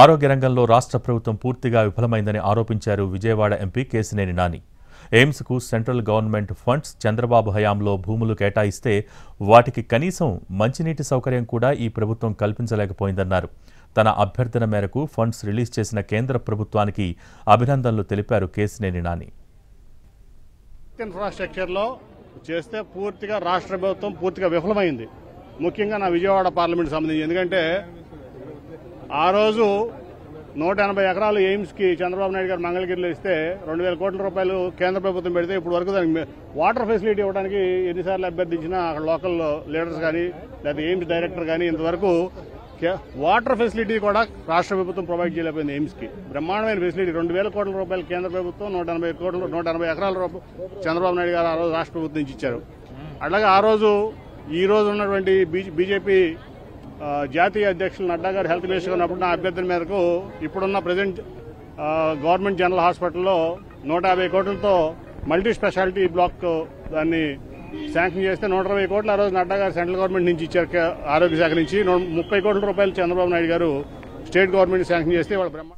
ఆరోగ్య రంగంలో రాష్ట్ర ప్రభుత్వం పూర్తిగా విఫలమైందని ఆరోపించారు విజయవాడ ఎంపీ కేసినేని నాని. ఎయిమ్స్కు సెంట్రల్ గవర్నమెంట్ ఫండ్స్ చంద్రబాబు హయాంలో భూములు కేటాయిస్తే వాటికి కనీసం మంచినీటి సౌకర్యం కూడా ఈ ప్రభుత్వం కల్పించలేకపోయిందన్నారు. తన అభ్యర్థన మేరకు ఫండ్స్ రిలీజ్ చేసిన కేంద్ర ప్రభుత్వానికి అభినందనలు తెలిపారు కేసినేని నాని. ఇన్ఫ్రాస్ట్రక్చర్లో చేస్తే పూర్తిగా రాష్ట్ర ప్రభుత్వం పూర్తిగా విఫలమైంది. ముఖ్యంగా నా విజయవాడ పార్లమెంట్ సంబంధించి ఎందుకంటే ఆ రోజు నూట ఎనభై ఎకరాలు ఎయిమ్స్కి చంద్రబాబు నాయుడు గారు మంగళగిరిలో ఇస్తే రెండు వేల కోట్ల రూపాయలు కేంద్ర ప్రభుత్వం పెడితే ఇప్పుడు వరకు దానికి వాటర్ ఫెసిలిటీ ఇవ్వడానికి ఎన్నిసార్లు అభ్యర్థించినా అక్కడ లోకల్ లీడర్స్ కానీ లేదా ఎయిమ్స్ డైరెక్టర్ కానీ ఇంతవరకు వాటర్ ఫెసిలిటీ కూడా రాష్ట్ర ప్రభుత్వం ప్రొవైడ్ చేయలేకపోయింది ఎయిమ్స్కి. బ్రహ్మాండమైన ఫెసిలిటీ. రెండు వేల కోట్ల రూపాయలు కేంద్ర ప్రభుత్వం నూట ఎనభై కోట్ల నూట ఎనభై ఎకరాల రూపాయలు చంద్రబాబు నాయుడు గారు ఆ రోజు రాష్ట్ర ప్రభుత్వం నుంచి ఇచ్చారు. అలాగే ఆ రోజు ఈ రోజు ఉన్నటువంటి బీజేపీ జాతీయ అధ్యక్షులు నడ్డా గారు హెల్త్ మినిస్టర్ ఉన్నప్పుడు నా అభ్యర్థన మేరకు ఇప్పుడున్న ప్రజెంట్ గవర్నమెంట్ జనరల్ హాస్పిటల్లో నూట యాభై కోట్లతో మల్టీ స్పెషాలిటీ బ్లాక్ దాన్ని శాంక్షన్ చేస్తే నూట ఇరవై కోట్లు ఆ రోజు నడ్డా గారు సెంట్రల్ గవర్నమెంట్ నుంచి ఇచ్చారు ఆరోగ్య శాఖ నుంచి. ముప్పై కోట్ల రూపాయలు చంద్రబాబు నాయుడు గారు స్టేట్ గవర్నమెంట్ శాంక్షన్ చేస్తే వాళ్ళ బ్రహ్మ